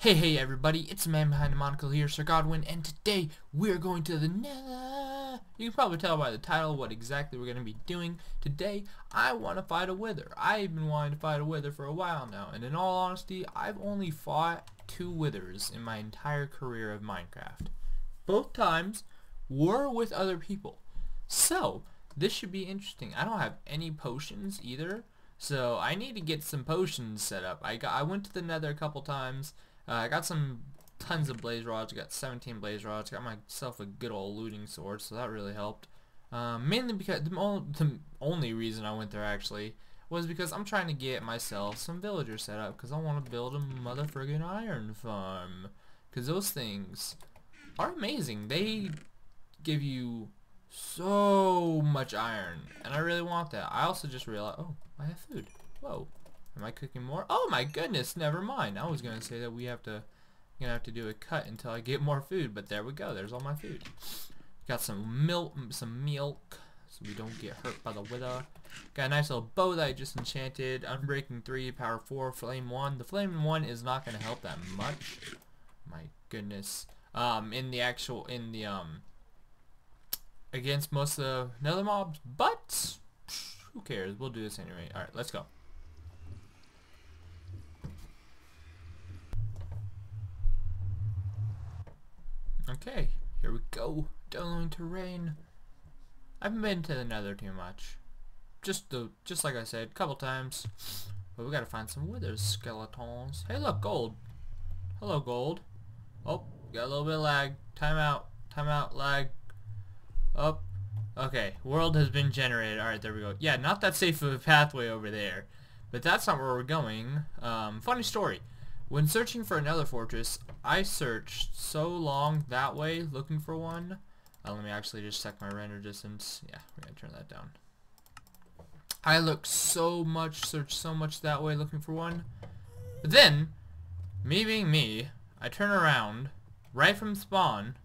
Hey, hey, everybody, it's the man behind the monocle here, Sir Godwin, and today we're going to the nether. You can probably tell by the title what exactly we're going to be doing. Today, I want to fight a wither. I've been wanting to fight a wither for a while now, and in all honesty, I've only fought two withers in my entire career of Minecraft. Both times were with other people. So, this should be interesting. I don't have any potions either, so I need to get some potions set up. I, got, I went to the nether a couple times, uh, I got some tons of blaze rods. I got 17 blaze rods. Got myself a good old looting sword, so that really helped. Um, mainly because the, the, only reason I went there actually was because I'm trying to get myself some villagers set up because I want to build a motherfucking iron farm. Because those things are amazing. They give you so much iron, and I really want that. I also just realized, oh, I have food. Whoa. Am I cooking more? Oh my goodness, never mind. I was gonna say that we have to gonna have to do a cut until I get more food, but there we go. There's all my food. Got some milk, some milk, so we don't get hurt by the wither. Got a nice little bow that I just enchanted. Unbreaking 3, Power 4, Flame 1. The Flame 1 is not gonna help that much. My goodness. Um, in the actual, in the, um, against most of the nether mobs, but who cares? We'll do this anyway. Alright, let's go. Okay, here we go. Downloading terrain. I haven't been to the nether too much. Just the, just like I said, a couple times. But we gotta find some wither skeletons. Hey look, gold. Hello, gold. Oh, got a little bit of lag. Timeout. Timeout Lag. Up. Okay, world has been generated. Alright, there we go. Yeah, not that safe of a pathway over there. But that's not where we're going. Um, funny story. When searching for another fortress, I searched so long that way looking for one. Uh, let me actually just check my render distance. Yeah, we're going to turn that down. I looked so much, searched so much that way looking for one. But then, me being me, I turn around, right from spawn,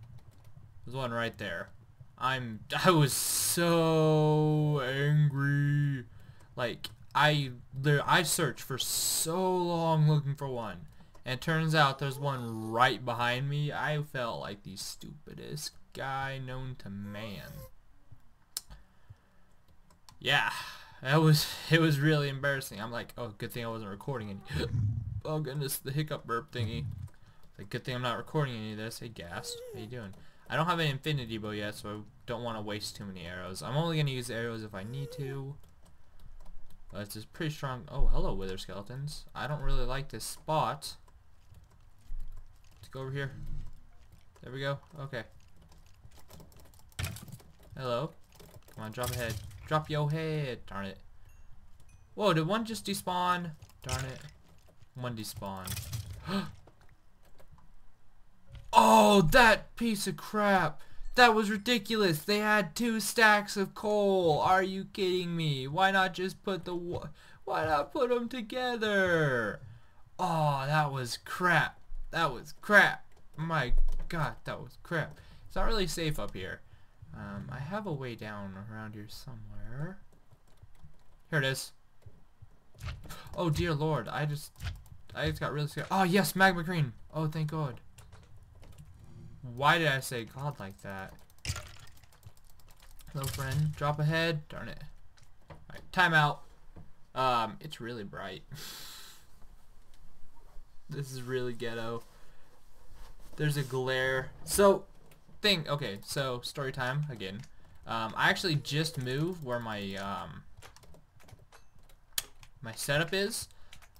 there's one right there. I'm, I was so angry. Like, I, I searched for so long looking for one. And it turns out there's one right behind me. I felt like the stupidest guy known to man. Yeah, that was, it was really embarrassing. I'm like, oh, good thing I wasn't recording any. oh goodness, the hiccup burp thingy. Like, good thing I'm not recording any of this. Hey, Ghast, how you doing? I don't have an infinity bow yet, so I don't want to waste too many arrows. I'm only going to use arrows if I need to. But it's pretty strong. Oh, hello, wither skeletons. I don't really like this spot. Go over here. There we go. Okay. Hello. Come on, drop a head. Drop your head. Darn it. Whoa, did one just despawn? Darn it. One despawn. oh, that piece of crap. That was ridiculous. They had two stacks of coal. Are you kidding me? Why not just put the... Why not put them together? Oh, that was crap. That was crap. My god, that was crap. It's not really safe up here. Um, I have a way down around here somewhere. Here it is. Oh dear lord, I just... I just got really scared. Oh yes, magma cream. Oh, thank god. Why did I say god like that? Hello friend, drop ahead. Darn it. Alright, time out. Um, it's really bright. This is really ghetto. There's a glare. So, thing, okay, so story time again. Um, I actually just moved where my, um, my setup is.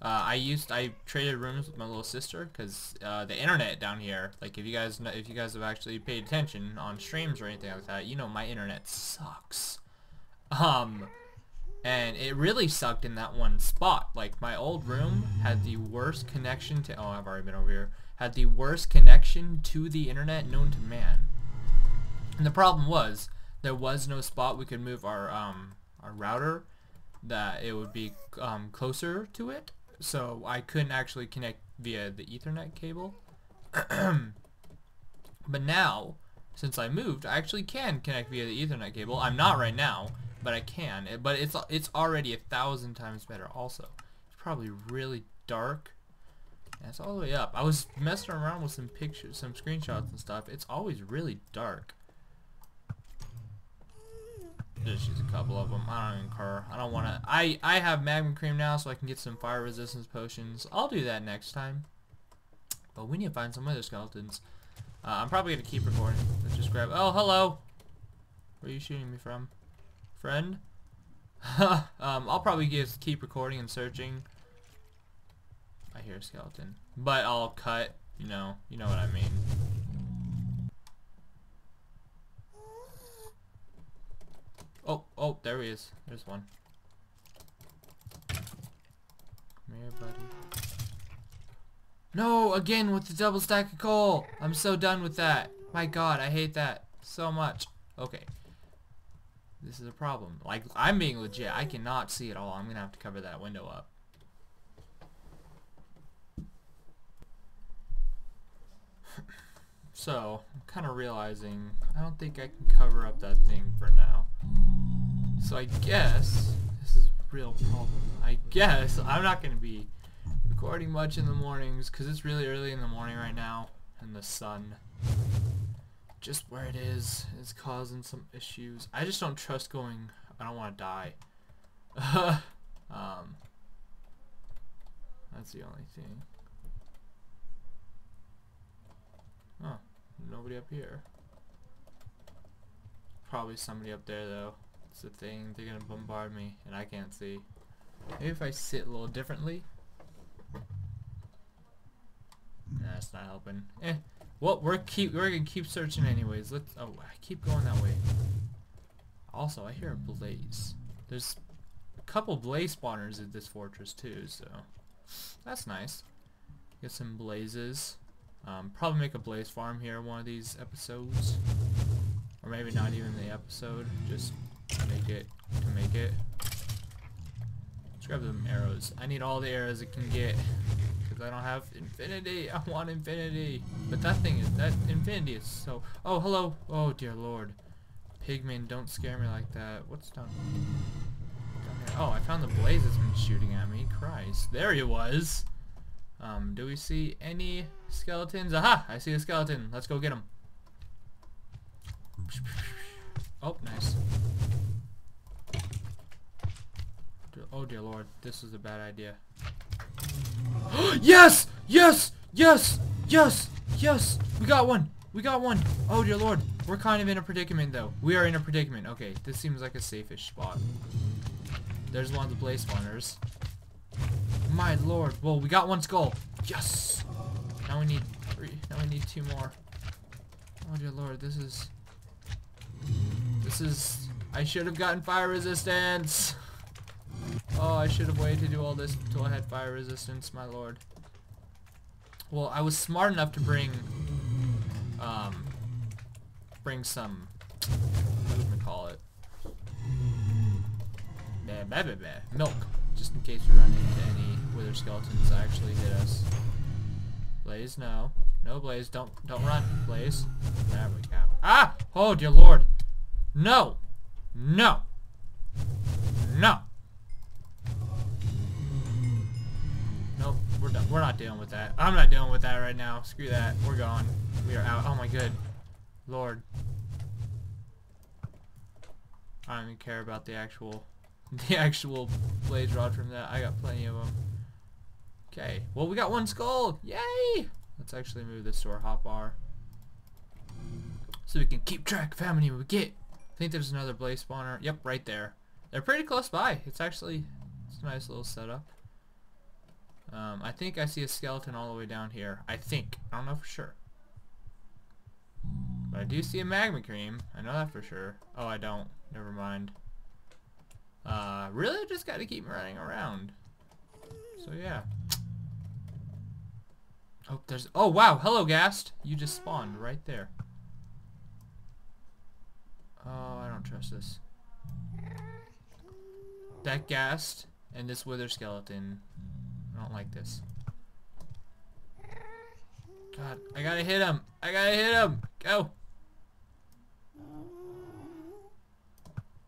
Uh, I used, I traded rooms with my little sister because uh, the internet down here, like if you guys know, if you guys have actually paid attention on streams or anything like that, you know my internet sucks. Um, and it really sucked in that one spot. Like my old room had the worst connection to oh I've already been over here. Had the worst connection to the internet known to man. And the problem was there was no spot we could move our um our router that it would be um, closer to it. So I couldn't actually connect via the ethernet cable. but now, since I moved, I actually can connect via the ethernet cable. I'm not right now but I can. It, but it's it's already a thousand times better. Also, it's probably really dark. Yeah, It's all the way up. I was messing around with some pictures, some screenshots and stuff. It's always really dark. Just use a couple of them. I don't even care. I don't want to. I I have magma cream now, so I can get some fire resistance potions. I'll do that next time. But we need to find some other skeletons. Uh, I'm probably gonna keep recording. Let's just grab. Oh, hello. Where are you shooting me from, friend? um, I'll probably just keep recording and searching. I hear a skeleton, but I'll cut. You know, you know what I mean. Oh, oh, there he is. There's one. Come here, buddy. No, again with the double stack of coal. I'm so done with that. My god, I hate that so much. Okay. This is a problem. Like, I'm being legit. I cannot see it all. I'm going to have to cover that window up. so, I'm kind of realizing I don't think I can cover up that thing for now. So I guess, this is a real problem. I guess I'm not going to be recording much in the mornings because it's really early in the morning right now and the sun just where it is is causing some issues. I just don't trust going, I don't want to die. um, that's the only thing. Oh, nobody up here. Probably somebody up there though. It's the thing, they're gonna bombard me and I can't see. Maybe if I sit a little differently. Nah, that's not helping. Eh. Well, we're keep we're gonna keep searching anyways. Let's. Oh, I keep going that way. Also, I hear a blaze. There's a couple blaze spawners at this fortress too, so that's nice. Get some blazes. Um, probably make a blaze farm here one of these episodes, or maybe not even the episode. Just make it to make it. Let's grab some arrows. I need all the arrows it can get because I don't have infinity. I want infinity. But that thing is, that infinity is so... Oh, hello. Oh, dear lord. Pigman, don't scare me like that. What's down, down here? Oh, I found the blaze that's been shooting at me. Christ. There he was. Um, do we see any skeletons? Aha! I see a skeleton. Let's go get him. Oh, nice. Oh dear lord, this is a bad idea. yes! Yes! Yes! Yes! Yes! We got one! We got one! Oh dear lord. We're kind of in a predicament though. We are in a predicament. Okay, this seems like a safe-ish spot. There's one of the blaze spawners. My lord. Well, we got one skull. Yes! Now we need three. Now we need two more. Oh dear lord, this is... This is... I should have gotten fire resistance! Oh, I should have waited to do all this until I had fire resistance, my lord. Well, I was smart enough to bring, um, bring some, what do call it? Bah, bah, bah, bah. Milk, just in case we run into any wither skeletons that actually hit us. Blaze, no. No, Blaze, don't, don't run, Blaze. There we go. Ah! Oh, dear lord. No! No! No! We're done. We're not dealing with that. I'm not dealing with that right now. Screw that. We're gone. We are out. Oh my good. Lord. I don't even care about the actual the actual blaze rod from that. I got plenty of them. Okay. Well, we got one skull. Yay! Let's actually move this to our hotbar. So we can keep track of how many we get. I think there's another blaze spawner. Yep, right there. They're pretty close by. It's actually it's a nice little setup. Um, I think I see a skeleton all the way down here. I think. I don't know for sure. But I do see a magma cream. I know that for sure. Oh, I don't. Never mind. Uh, really? I just gotta keep running around. So, yeah. Oh, there's... Oh, wow. Hello, Ghast. You just spawned right there. Oh, I don't trust this. That Ghast and this wither skeleton I don't like this. God, I gotta hit him. I gotta hit him. Go.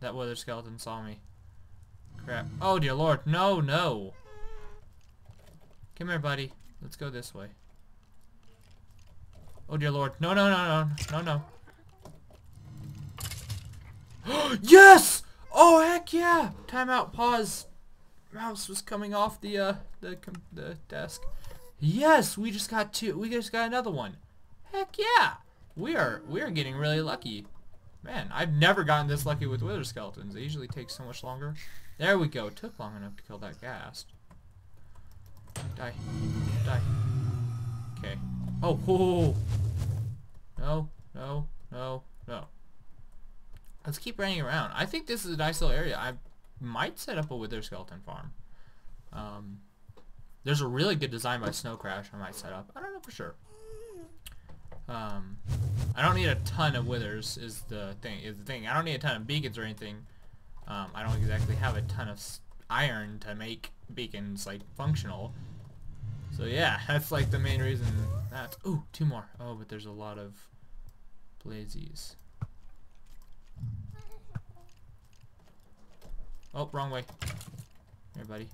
That wither skeleton saw me. Crap. Oh dear lord. No, no. Come here, buddy. Let's go this way. Oh dear lord. No, no, no, no, no, no. yes! Oh heck yeah! Timeout, pause. Mouse was coming off the, uh, the, the desk. Yes, we just got two. We just got another one. Heck yeah! We are, we are getting really lucky. Man, I've never gotten this lucky with wither skeletons. They usually take so much longer. There we go. It took long enough to kill that ghast. Die. Die. Okay. Oh, oh, No, no, no, no. Let's keep running around. I think this is a nice little area. I might set up a wither skeleton farm. Um, there's a really good design by Snow Crash I might set up. I don't know for sure. Um, I don't need a ton of withers is the thing. Is the thing. I don't need a ton of beacons or anything. Um, I don't exactly have a ton of iron to make beacons like functional. So yeah, that's like the main reason. That's ooh two more. Oh, but there's a lot of blazies. Oh, wrong way. Here, buddy.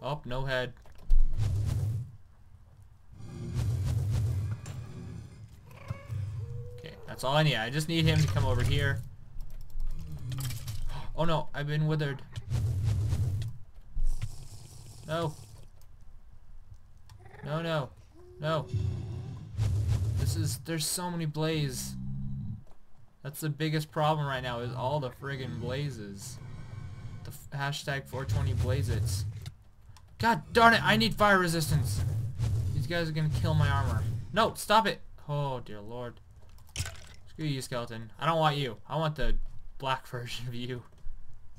Oh, no head. Okay, that's all I need. I just need him to come over here. Oh no, I've been withered. No. No, no. No. This is, there's so many blaze. That's the biggest problem right now is all the friggin' blazes. The hashtag 420 blazes. God darn it, I need fire resistance. These guys are gonna kill my armor. No, stop it. Oh, dear lord. Screw you, skeleton. I don't want you. I want the black version of you.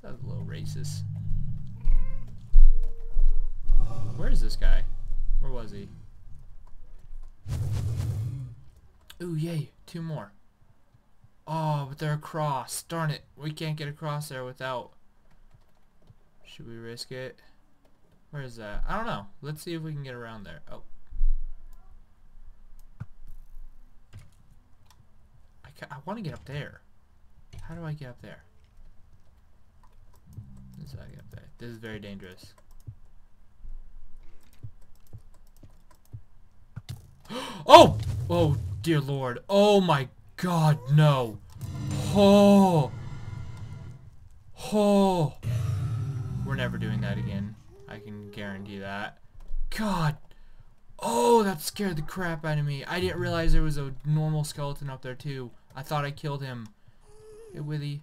That's a little racist. Where is this guy? Where was he? Ooh, yay. Two more. Oh, but they're across. Darn it. We can't get across there without... Should we risk it? Where is that? I don't know. Let's see if we can get around there. Oh. I, I want to get up there. How do I get up there? This is how I get up there. This is very dangerous. oh! Oh, dear lord. Oh my god, no. Oh! Oh! We're never doing that again. I can guarantee that. God! Oh, that scared the crap out of me. I didn't realize there was a normal skeleton up there too. I thought I killed him. Hey, Withy.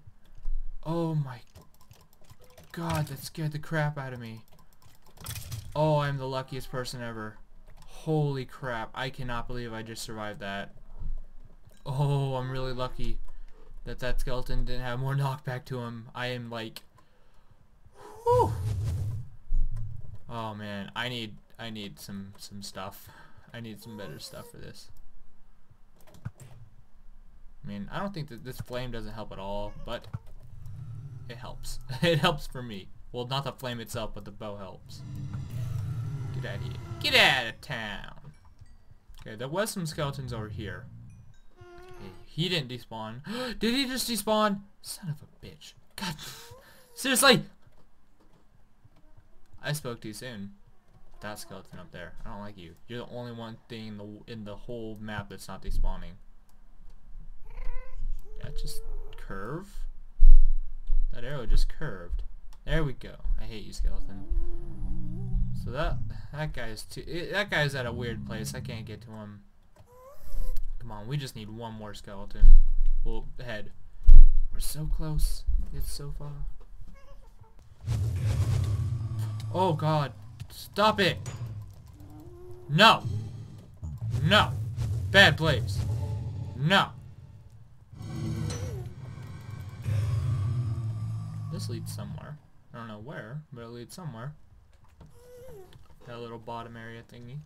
Oh my god, that scared the crap out of me. Oh, I'm the luckiest person ever. Holy crap, I cannot believe I just survived that. Oh, I'm really lucky that that skeleton didn't have more knockback to him. I am like... Whew. Oh man, I need I need some some stuff. I need some better stuff for this. I mean, I don't think that this flame doesn't help at all, but it helps. it helps for me. Well, not the flame itself, but the bow helps. Get out of here. Get out of town! Okay, there was some skeletons over here. He didn't despawn. Did he just despawn? Son of a bitch. God. Seriously! I spoke too soon. That skeleton up there. I don't like you. You're the only one thing in the, in the whole map that's not despawning. Yeah, just curve. That arrow just curved. There we go. I hate you, skeleton. So that that guy's too. It, that guy's at a weird place. I can't get to him. Come on, we just need one more skeleton. Well, head. We're so close. It's so far. Oh god. Stop it! No! No! Bad place. No! This leads somewhere. I don't know where, but it leads somewhere. That little bottom area thingy.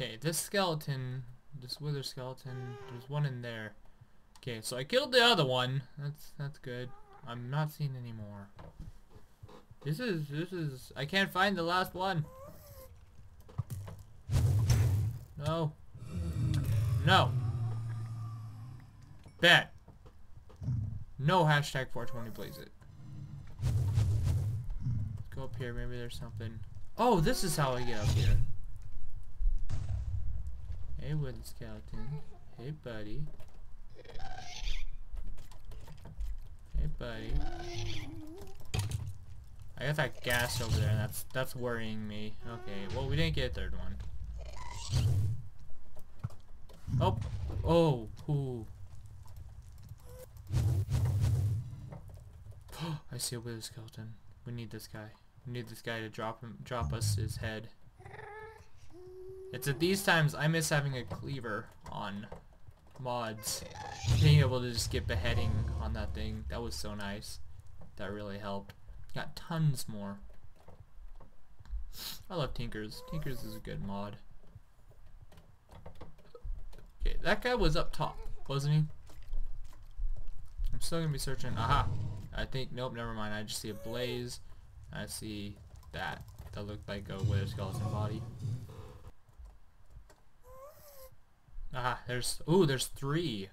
Okay, this skeleton, this wither skeleton, there's one in there. Okay, so I killed the other one. That's that's good. I'm not seeing any more. This is, this is, I can't find the last one. No. No. Bad. No hashtag 420 blaze it. Let's go up here, maybe there's something. Oh, this is how I get up here. Hey, wooden skeleton. Hey, buddy. Hey, buddy. I got that ghast over there, that's that's worrying me. Okay, well, we didn't get a third one. Oh, oh, ooh. I see a wither skeleton. We need this guy. We need this guy to drop him, drop us his head. It's at these times I miss having a cleaver on mods. Being able to just get beheading on that thing. That was so nice. That really helped. Got tons more. I love Tinkers. Tinkers is a good mod. Okay, that guy was up top, wasn't he? I'm still gonna be searching. Aha! I think, nope, never mind. I just see a blaze. I see that. That looked like a wither skeleton body. Ah, there's, ooh, there's three.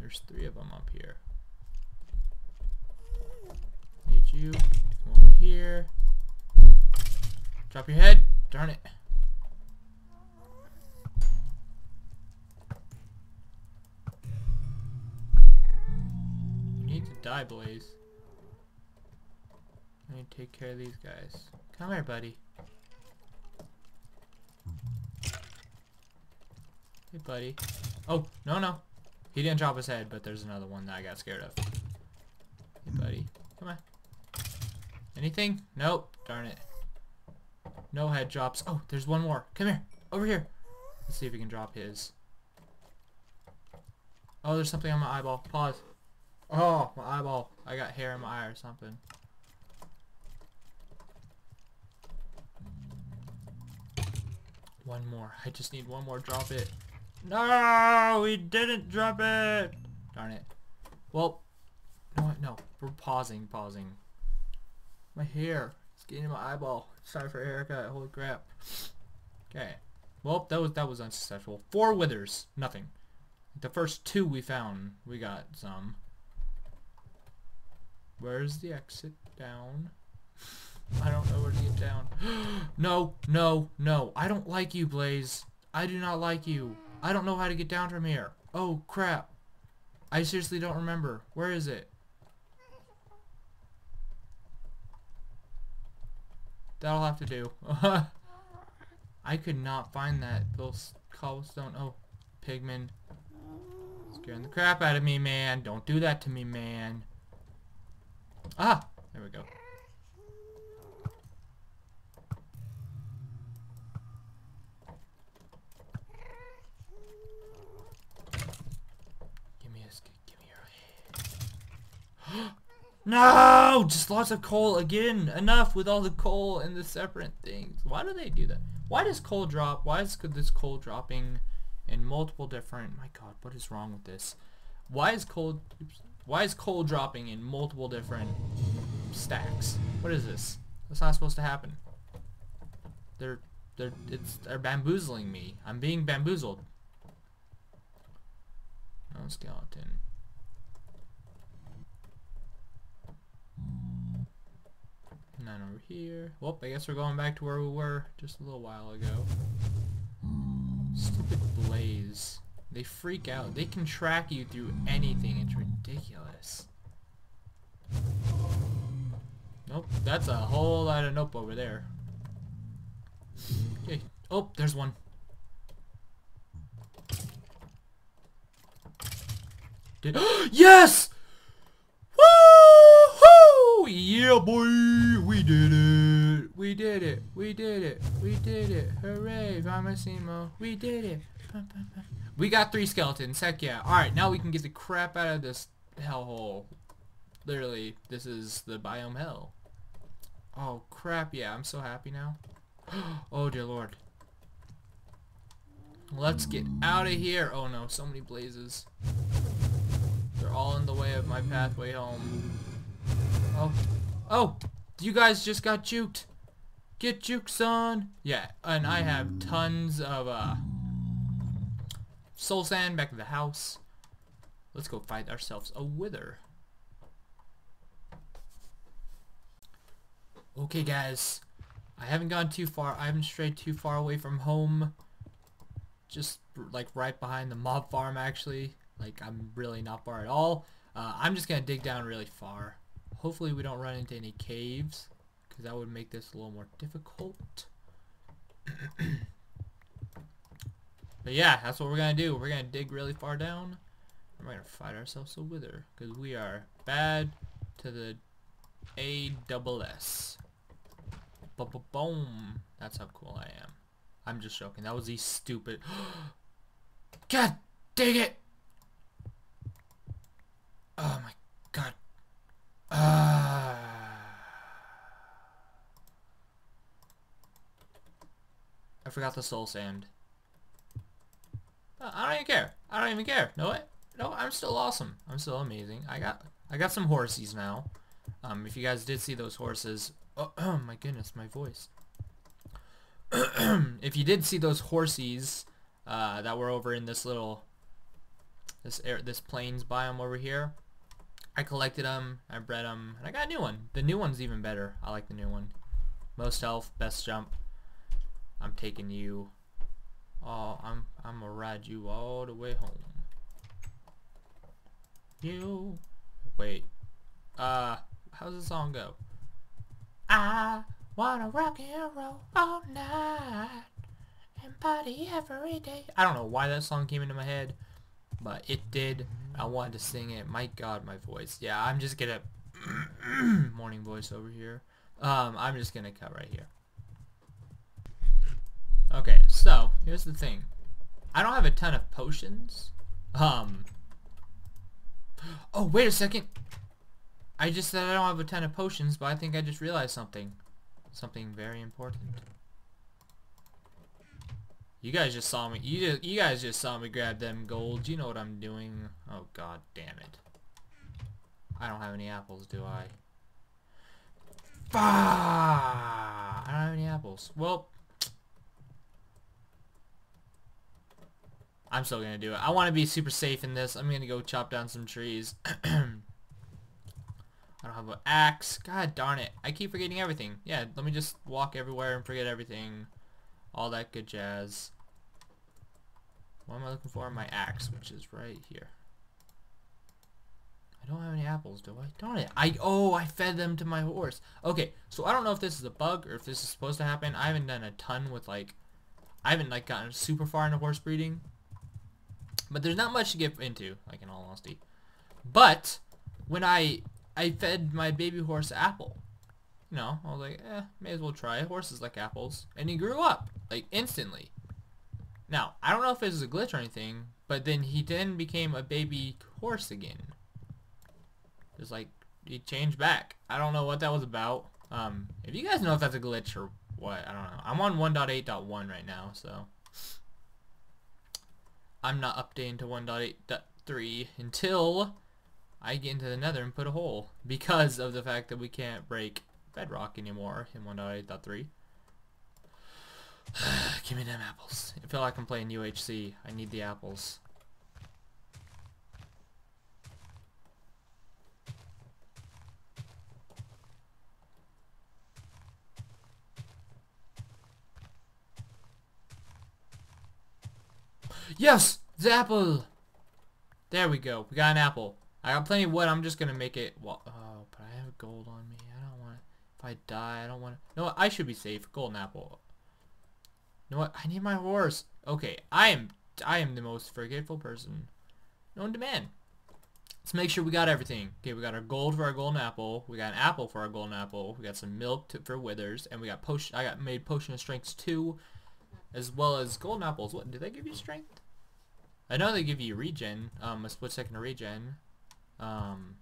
There's three of them up here. Need you. Come over here. Drop your head. Darn it. You need to die, Blaze. Need to take care of these guys. Come here, buddy. Hey, buddy. Oh, no, no. He didn't drop his head, but there's another one that I got scared of. Hey, buddy. Come on. Anything? Nope. Darn it. No head drops. Oh, there's one more. Come here. Over here. Let's see if we can drop his. Oh, there's something on my eyeball. Pause. Oh, my eyeball. I got hair in my eye or something. One more. I just need one more. Drop it. No, we didn't drop it. Darn it. Well, no, no. We're pausing, pausing. My hair. It's getting in my eyeball. Time for a haircut. Holy crap. Okay. Well, that was that was unsuccessful. Four withers. Nothing. The first two we found, we got some. Where's the exit down? I don't know where to get down. no, no, no. I don't like you, Blaze. I do not like you. I don't know how to get down from here. Oh, crap. I seriously don't remember. Where is it? That'll have to do. I could not find that little cobblestone. Oh, pigman. Scaring the crap out of me, man. Don't do that to me, man. Ah! There we go. Give me a give me your head. No! Just lots of coal again. Enough with all the coal and the separate things. Why do they do that? Why does coal drop? Why is this coal dropping in multiple different... My god, what is wrong with this? Why is coal... Oops, why is coal dropping in multiple different stacks? What is this? That's not supposed to happen. They're... They're... It's... They're bamboozling me. I'm being bamboozled. No skeleton. None over here. Well, I guess we're going back to where we were just a little while ago. Stupid Blaze. They freak out. They can track you through anything. It's ridiculous. Nope, that's a whole lot of nope over there. Okay. Oh, there's one. Did yes! Yeah, boy! We did it! We did it! We did it! We did it! Hooray! Vamasimo! We did it! We got three skeletons. Heck yeah. Alright, now we can get the crap out of this hellhole. Literally, this is the biome hell. Oh, crap. Yeah, I'm so happy now. oh, dear lord. Let's get out of here. Oh, no. So many blazes. They're all in the way of my pathway home. Oh. Oh! You guys just got juked. Get juked, son. Yeah, and I have tons of, uh... Soul sand back to the house. Let's go find ourselves a wither. Okay guys, I haven't gone too far. I haven't strayed too far away from home. Just like right behind the mob farm actually. Like I'm really not far at all. Uh, I'm just gonna dig down really far. Hopefully we don't run into any caves because that would make this a little more difficult. but yeah, that's what we're gonna do. We're gonna dig really far down. We're gonna fight ourselves a wither because we are bad to the A double S. Boom. That's how cool I am. I'm just joking. That was the stupid. God dang it! Oh my god. Uh... I forgot the soul sand. I don't even care. I don't even care. No? No, I'm still awesome. I'm still amazing. I got I got some horses now. Um, if you guys did see those horses, oh, oh my goodness, my voice. if you did see those horses uh, that were over in this little this air this plains biome over here, I collected them, I bred them, and I got a new one. The new one's even better. I like the new one. Most health, best jump. I'm taking you. Oh, I'm I'm gonna ride you all the way home. You wait. Uh, how's the song go? I wanna rock and roll all night and party every day. I don't know why that song came into my head, but it did. I wanted to sing it. My God, my voice. Yeah, I'm just gonna morning voice over here. Um, I'm just gonna cut right here. Okay, so here's the thing. I don't have a ton of potions. Um. Oh, wait a second. I just said I don't have a ton of potions, but I think I just realized something. Something very important. You guys just saw me. You just, you guys just saw me grab them gold. You know what I'm doing. Oh god damn it. I don't have any apples, do I? Bah! I don't have any apples. Well, I'm still gonna do it. I want to be super safe in this. I'm gonna go chop down some trees. I don't have an axe. God darn it. I keep forgetting everything. Yeah, let me just walk everywhere and forget everything. All that good jazz. What am I looking for? My axe, which is right here. I don't have any apples, do I? Don't I? I oh, I fed them to my horse. Okay, so I don't know if this is a bug or if this is supposed to happen. I haven't done a ton with like, I haven't like gotten super far into horse breeding. But there's not much to get into, like in all honesty. But when I I fed my baby horse apple. You know, I was like, eh, may as well try. Horses like apples. And he grew up, like, instantly. Now, I don't know if it was a glitch or anything, but then he then became a baby horse again. Just like, he changed back. I don't know what that was about. Um, if you guys know if that's a glitch or what, I don't know. I'm on 1.8.1 right now, so... I'm not updating to 1.8.3 until I get into the nether and put a hole because of the fact that we can't break bedrock anymore in 1.8.3. Give me them apples. I feel like I'm playing UHC. I need the apples. Yes! The apple! There we go. We got an apple. I got plenty of wood. I'm just gonna make it. Well, oh, but I have gold on me. I don't want. If I die, I don't want. No, I should be safe. Golden apple. You know what? I need my horse. Okay, I am. I am the most forgetful person known to man. Let's make sure we got everything. Okay, we got our gold for our golden apple. We got an apple for our golden apple. We got some milk to, for withers, and we got potion. I got made potion of strength two, as well as golden apples. What? do they give you strength? I know they give you regen. Um, a split second of regen. Um,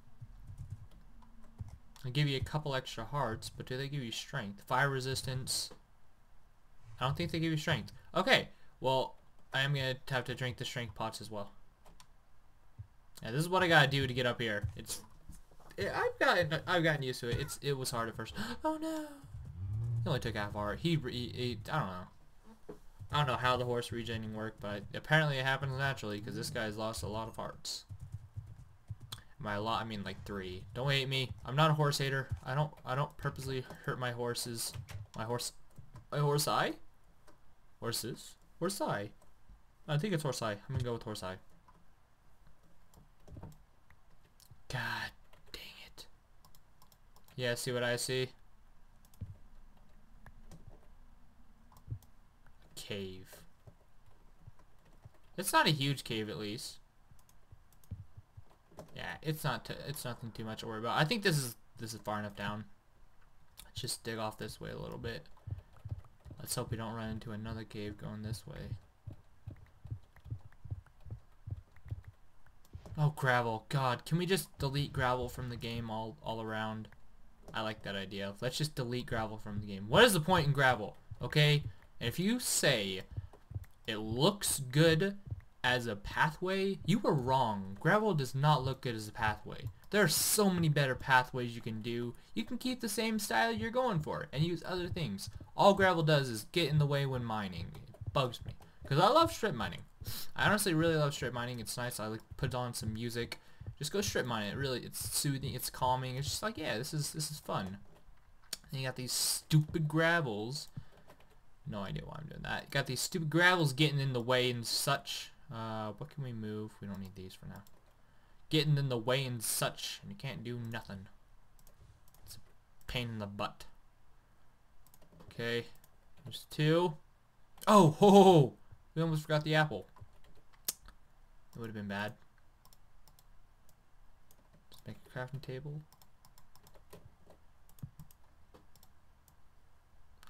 they give you a couple extra hearts, but do they give you strength? Fire resistance. I don't think they give you strength. Okay, well, I am going to have to drink the strength pots as well. Yeah, this is what I gotta do to get up here. It's, it, I've gotten, I've gotten used to it. It's, it was hard at first. Oh no! He only took half hour. He, he, he, I don't know. I don't know how the horse regening worked, but apparently it happens naturally because this guy's lost a lot of hearts. My lot, I mean like three. Don't hate me. I'm not a horse hater. I don't I don't purposely hurt my horses. My horse A horseye? Horses? Horseye. I think it's horseye. I'm gonna go with horseye. God dang it. Yeah, see what I see? Cave. It's not a huge cave at least. Yeah, it's not it's nothing too much to worry about. I think this is this is far enough down. Let's just dig off this way a little bit. Let's hope we don't run into another cave going this way. Oh, gravel. God, can we just delete gravel from the game all, all around? I like that idea. Let's just delete gravel from the game. What is the point in gravel? Okay? And if you say it looks good as a pathway, you were wrong. Gravel does not look good as a pathway. There are so many better pathways you can do. You can keep the same style you're going for and use other things. All gravel does is get in the way when mining. It bugs me. Because I love strip mining. I honestly really love strip mining. It's nice. I like put on some music. Just go strip mine it. Really, it's soothing. It's calming. It's just like, yeah, this is this is fun. And you got these stupid gravels. No idea why I'm doing that. Got these stupid gravels getting in the way and such. Uh, what can we move? We don't need these for now. Getting in the way and such, and you can't do nothing. It's a pain in the butt. Okay, there's two. Oh, ho, ho, ho. we almost forgot the apple. It would have been bad. Let's make a crafting table.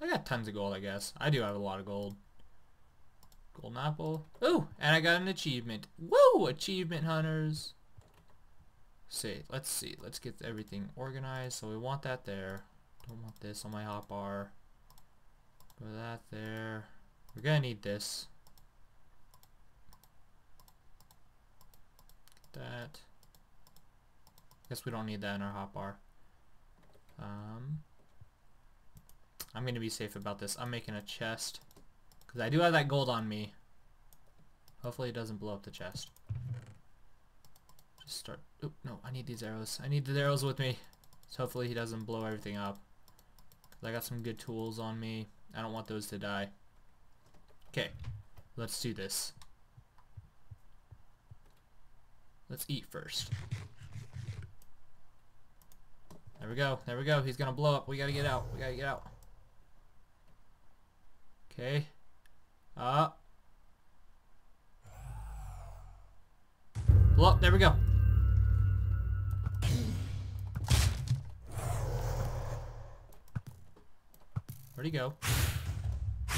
I got tons of gold, I guess. I do have a lot of gold. Golden apple. Ooh, and I got an achievement. Woo! Achievement hunters. See, let's see. Let's get everything organized. So we want that there. Don't want this on my hotbar. Go that there. We're gonna need this. That. Guess we don't need that in our hotbar. Um, I'm gonna be safe about this. I'm making a chest. Because I do have that gold on me. Hopefully it doesn't blow up the chest. Just start... Oop, no, I need these arrows. I need the arrows with me. So hopefully he doesn't blow everything up. Because I got some good tools on me. I don't want those to die. Okay, let's do this. Let's eat first. There we go. There we go. He's gonna blow up. We gotta get out. We gotta get out. Okay. Uh. Blow up, There we go. Where'd he go?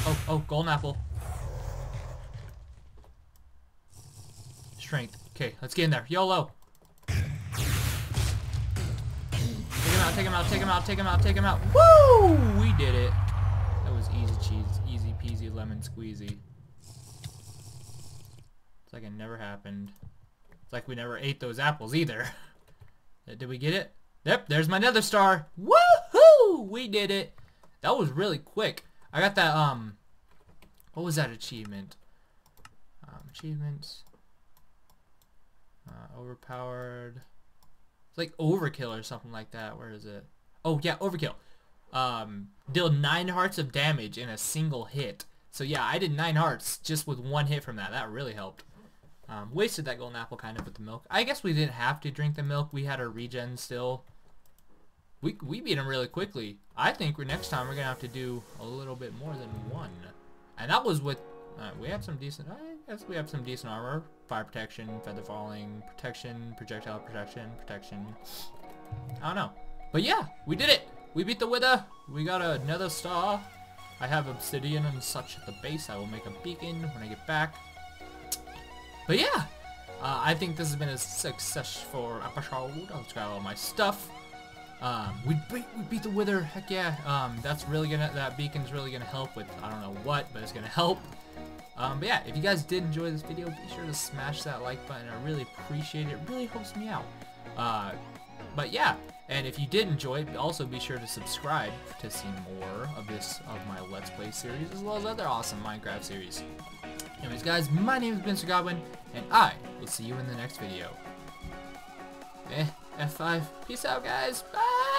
Oh, oh, golden apple. Strength. Okay, let's get in there. YOLO. Take him out, take him out, take him out, take him out, take him out. Woo! We did it. That was easy cheese. Easy peasy lemon squeezy. It's like it never happened. It's like we never ate those apples either. Did we get it? Yep, there's my nether star. Woohoo! We did it. That was really quick. I got that, um, what was that achievement? Um, achievements. Uh, overpowered. It's like overkill or something like that. Where is it? Oh, yeah, overkill. Um, deal nine hearts of damage in a single hit. So yeah, I did nine hearts just with one hit from that. That really helped. Um, wasted that golden apple kind of with the milk. I guess we didn't have to drink the milk. We had our regen still. We, we beat him really quickly. I think we next time we're going to have to do a little bit more than one. And that was with... Uh, we have some decent... I guess we have some decent armor. Fire protection, feather falling, protection, projectile protection, protection. I don't know. But yeah, we did it! We beat the Wither! We got another star. I have obsidian and such at the base. I will make a beacon when I get back. But yeah, uh, I think this has been a successful episode. I'll grab all my stuff. Um, we beat we beat the Wither. Heck yeah. Um, that's really gonna that beacon's really gonna help with I don't know what, but it's gonna help. Um, but yeah, if you guys did enjoy this video, be sure to smash that like button. I really appreciate it. It really helps me out. Uh, but yeah, and if you did enjoy it, also be sure to subscribe to see more of this of my Let's Play series as well as other awesome Minecraft series. Anyways, guys, my name is Mr. Godwin, and I will see you in the next video. Eh, F5. Peace out, guys. Bye.